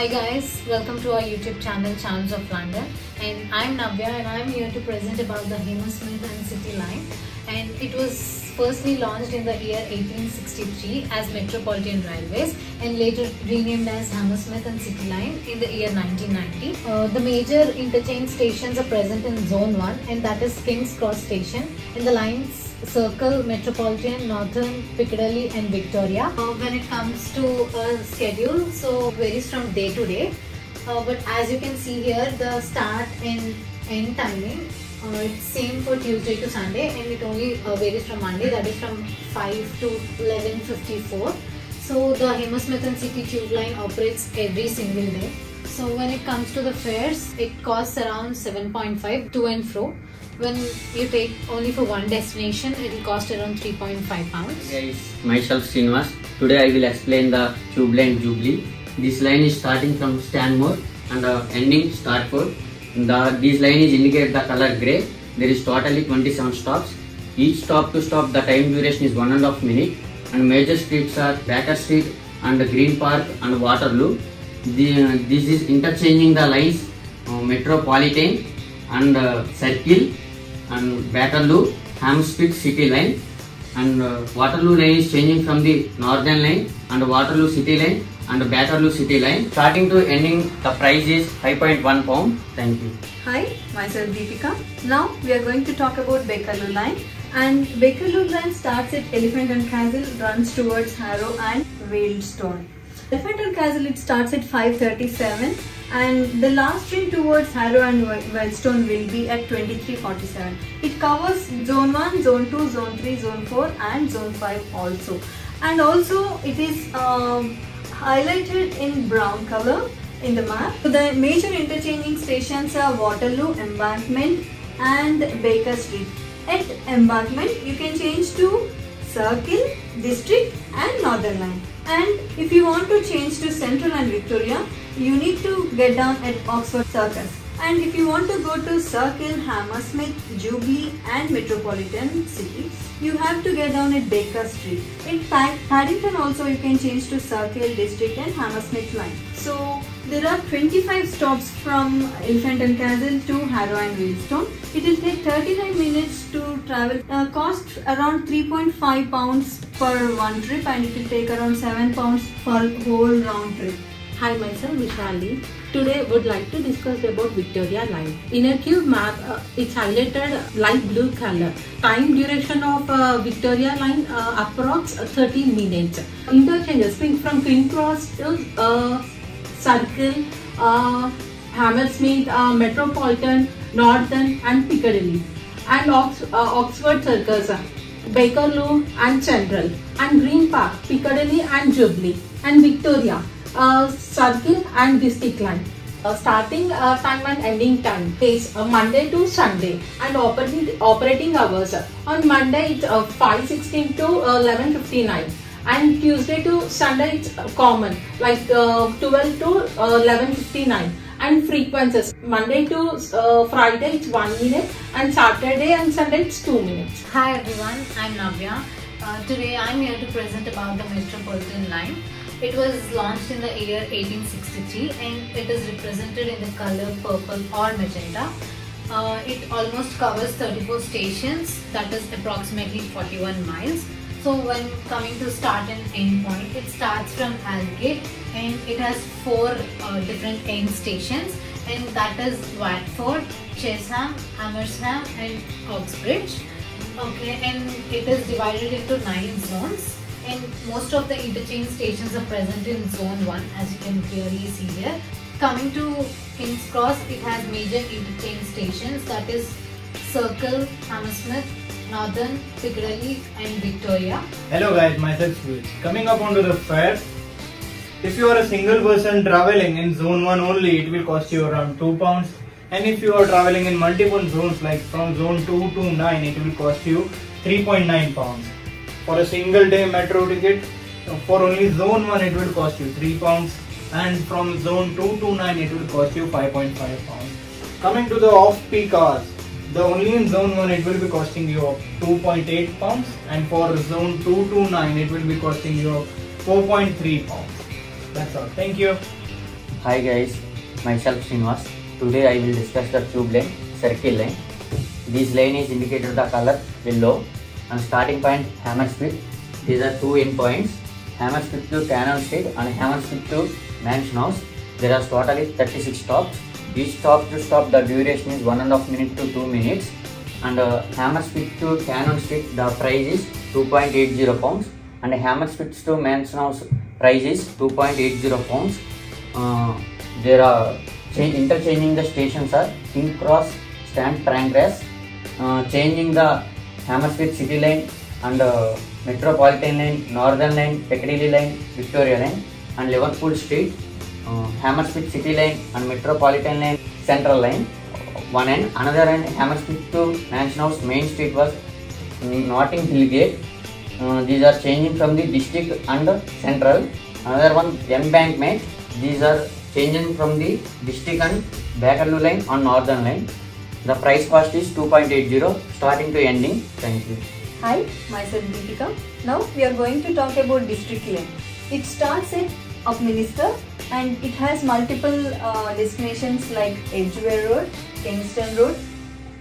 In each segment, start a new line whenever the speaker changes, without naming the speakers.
Hi guys, welcome to our YouTube channel Charms of London. And I'm Navya and I'm here to present about the Hammersmith and City line. And it was firstly launched in the year 1863 as Metropolitan Railways and later renamed as Hammersmith and City Line in the year 1990. Uh, the major interchange stations are present in Zone 1 and that is King's Cross Station. And the lines Circle, Metropolitan, Northern, Piccadilly and Victoria. Uh, when it comes to a schedule, so varies from day to day. Uh, but as you can see here, the start and end timing, uh, it's same for Tuesday to Sunday and it only uh, varies from Monday, that is from 5 to 11.54. So the Hammersmith and City Tube line operates every single day. So when it comes to the fares, it costs around 7.5 to and fro when you take only for one destination it will cost around 3.5 pounds
guys, myself Srinivas. Today I will explain the tube line Jubilee. This line is starting from Stanmore and uh, ending Stratford. The this line is indicate the color grey. There is totally 27 stops. Each stop to stop the time duration is one and a half minute. And major streets are Baker Street and Green Park and Waterloo. Uh, this is interchanging the lines uh, Metropolitan and uh, Circle and Waterloo, Hampstead City line and uh, Waterloo line is changing from the northern line and Waterloo City line and Waterloo City line. Starting to ending the price is 5.1 pound. Thank you.
Hi, myself Deepika. Now we are going to talk about Bakerloo line and Bakerloo line starts at Elephant and Castle, runs towards Harrow and Wealdstone. Elephant Castle it starts at 5.37 and the last train towards Harrow and Wealdstone will be at 23.47. It covers zone 1, zone 2, zone 3, zone 4 and zone 5 also. And also it is um, highlighted in brown color in the map. So the major interchanging stations are Waterloo, Embankment and Baker Street. At Embankment you can change to Circle, District and Northern Line. And if you want to change to Central and Victoria, you need to get down at Oxford Circus. And if you want to go to Circle, Hammersmith, Jubilee and Metropolitan City, you have to get down at Baker Street. In fact, Paddington also you can change to Circle, District and Hammersmith line. So there are 25 stops from Elephant and Castle to Harrow and Wealdstone. It will take 39 minutes to travel. Uh, cost around 3.5 pounds per one trip and it will take around 7 pounds for whole round trip.
Hi, myself Vishali. Today would like to discuss about Victoria Line. In a tube map, uh, it's highlighted light blue color. Time duration of uh, Victoria Line uh, approx 30 minutes. Interchanges from King Cross to uh, Circle, uh, Hammersmith, uh, Metropolitan, Northern and Piccadilly. And Ox Oxford Circus, Bakerloo and Central. And Green Park, Piccadilly and Jubilee. And Victoria uh, circle and district line. Uh, starting uh, time and ending time is uh, Monday to Sunday and operating operating hours on Monday it's uh, 5:16 to 11:59 and Tuesday to Sunday it's common like uh, 12 to uh, 11:59 and frequencies Monday to uh, Friday it's 1 minute and Saturday and Sunday it's 2 minutes.
Hi everyone, I'm Navya. today I'm here to present about the Metropolitan line. It was launched in the year 1863 and it is represented in the color purple or magenta. Uh, it almost covers 34 stations that is approximately 41 miles. So when coming to start and end point, it starts from Aldgate and it has four uh, different end stations and that is Watford, Chesham, Amersham and Uxbridge. Okay, and it is divided into nine zones and most of the interchange stations are present in zone 1 as you can clearly see here. Coming to King's Cross, it has major interchange stations that is Circle, Hammersmith, Northern, Piccadilly and Victoria.
Hello guys, myself Switch. Coming up onto the fare, if you are a single person traveling in zone 1 only, it will cost you around 2 pounds. And if you are traveling in multiple zones like from zone 2 to 9, it will cost you 3.9 pounds for a single day metro ticket for only zone 1 it will cost you 3 pounds and from zone 2 to 9 it will cost you 5.5 pounds coming to the off peak hours the only in zone 1 it will be costing you 2.8 pounds and for zone 2 to 9 it will be costing you 4.3 pounds that's all thank you
Hi guys, myself Srinivas. Today I will discuss the tube line, circle line. This line is indicated the color yellow and starting point hammer Hammersmith. These are two end points, Hammersmith to Cannon Street and Hammer Hammersmith to Mansion House. There are totally 36 stops. Each stop to stop the duration is one and a half minute to two minutes. And uh, Hammersmith to Cannon Street the price is 2.80 pounds and Hammersmith to Mansion House price is 2.80 pounds. Uh, there are change, interchanging the stations are King Cross, St Pancras, uh, changing the Hammersmith City Line and uh, Metropolitan Line, Northern Line, Piccadilly Line, Victoria Line and Liverpool Street, Hammersmith City Line and Metropolitan Line, Central Line. One end, another end Hammersmith to Mansion House Main Street was Notting Hill Gate. Uh, these are changing from the district and central. Another one embankment. These are changing from the district and Bakerloo line on northern line. The price cost is 2.80 starting to ending. Thank you.
Hi, myself Deepika. Now we are going to talk about district lane. It starts at Upminster and it has multiple uh, destinations like Edgware Road, Kingston Road,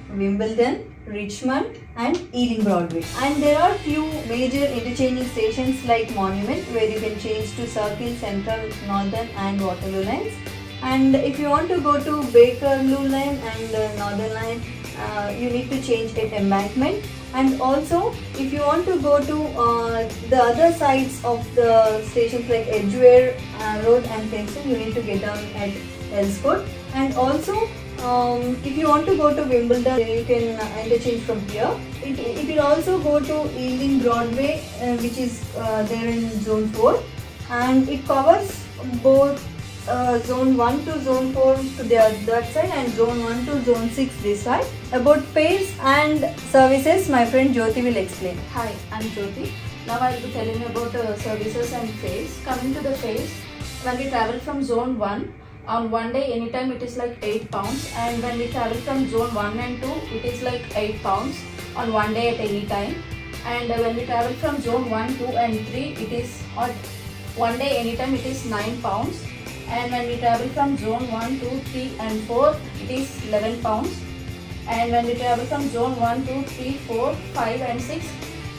Wimbledon, Richmond and Ealing Broadway. And there are few major interchanging stations like Monument where you can change to Circle, Central, Northern and Waterloo lines. And if you want to go to Bakerloo line and uh, Northern line, uh, you need to change at Embankment. And also, if you want to go to uh, the other sides of the stations like Edgware uh, Road and Kingston, you need to get down at Earl's Court. And also, um, if you want to go to Wimbledon, you can interchange from here. It, it will also go to Ealing Broadway, uh, which is uh, there in Zone 4, and it covers both uh, Zone 1 to Zone 4 to the that side and Zone 1 to Zone 6 this side. About fares and services, my friend Jyoti will explain.
Hi, I'm Jyoti. Now I'll be telling you about uh, services and fares. Coming to the fares, when we travel from zone 1, on one day anytime it is like 8 pounds and when we travel from zone 1 and 2 it is like 8 pounds on one day at any time and uh, when we travel from zone 1, 2 and 3 it is on one day anytime it is 9 pounds and when we travel from zone 1, 2, 3 and 4 it is 11 pounds and when travel from zone 1, 2, 3, 4, 5 and 6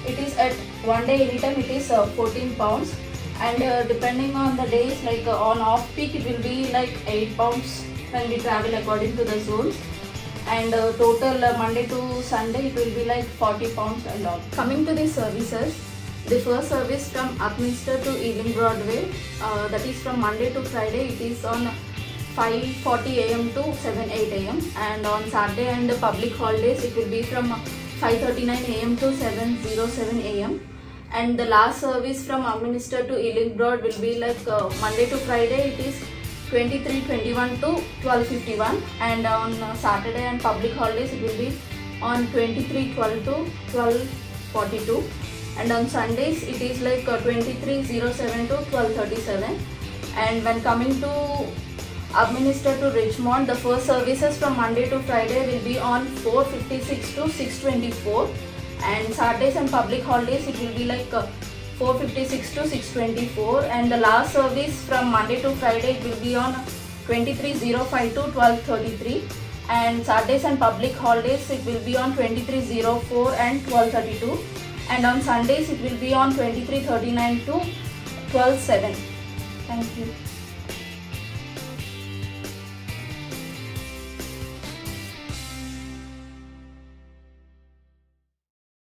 it is at one day anytime it is uh, 14 pounds and uh, depending on the days like uh, on off peak it will be like 8 pounds when we travel according to the zones and uh, total uh, Monday to Sunday it will be like 40 pounds and all. Coming to the services, the first service from Upminster to Ealing Broadway uh, that is from Monday to Friday it is on 5.40 am to 7 8 am and on Saturday and the public holidays it will be from 5.39 am to 7.07 am and the last service from Upminster to Ealing Broad will be like uh, Monday to Friday it is 23.21 to 12.51 and on uh, Saturday and public holidays it will be on 23.12 to 12.42 and on Sundays it is like uh, 23.07 to 12.37 and when coming to Upminster to Richmond the first services from Monday to Friday will be on 4.56 to 6.24 and Saturdays and public holidays it will be like uh, 456 to 624 and the last service from Monday to Friday it will be on 2305 to 1233 and Saturdays and public holidays it will be on 2304 and 1232 and on Sundays it will be on 2339 to 127. Thank you.